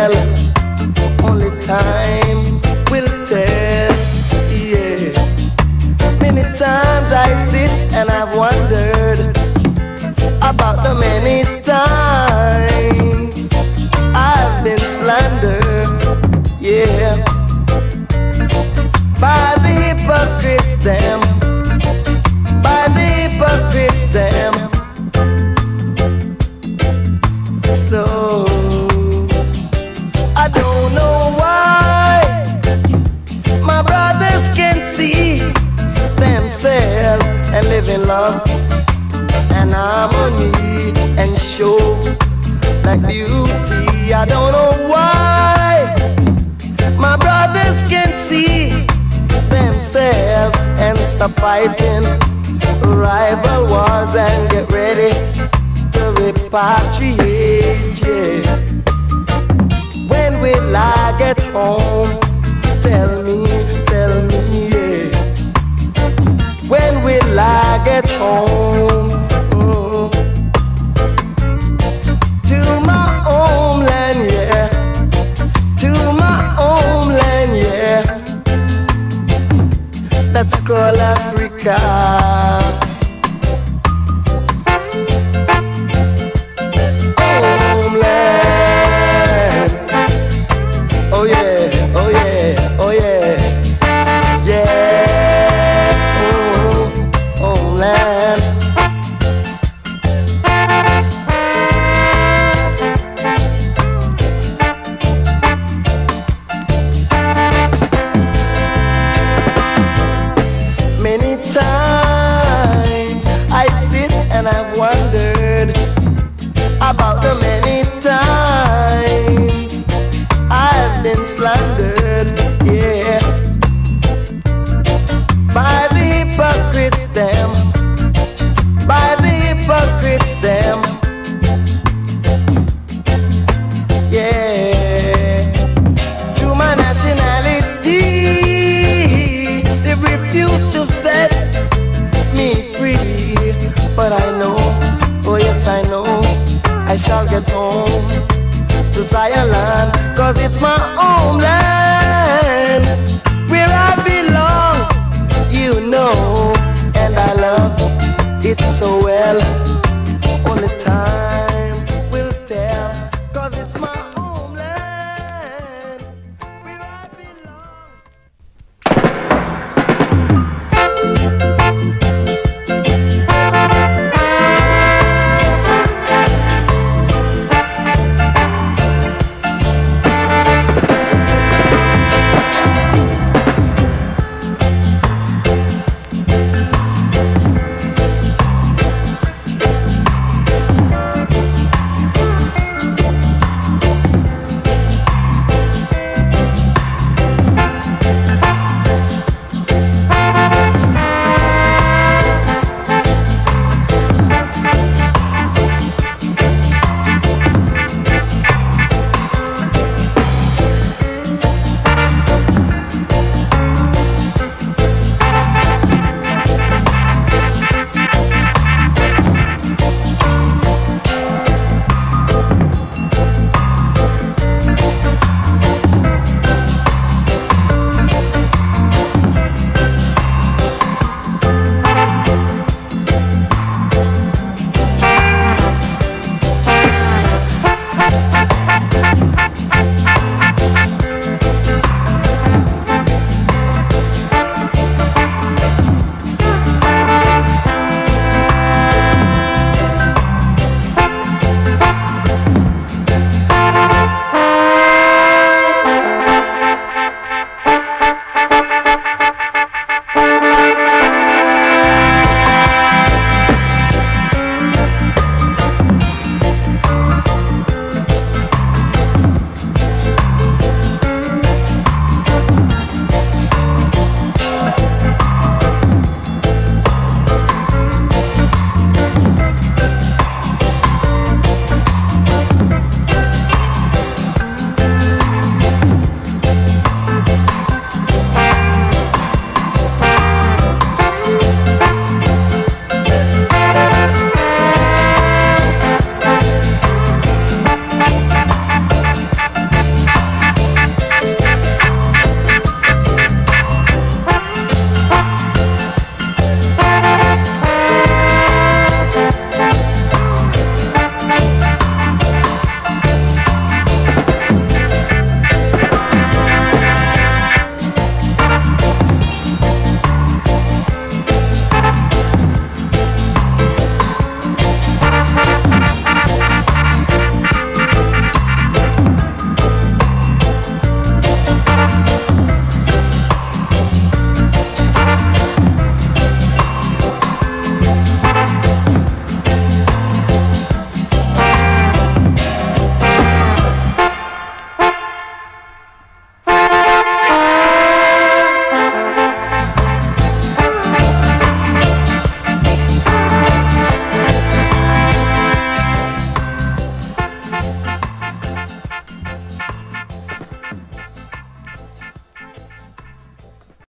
tell. Only time will tell. Yeah. Many times I sit and I've wondered about the many love and harmony and show like beauty. I don't know why my brothers can't see themselves and stop fighting rival wars and get ready to repatriate. Yeah. When will I get home? To my homeland, yeah. To my homeland, yeah. That's called Africa. And I've wondered cause it's my homeland.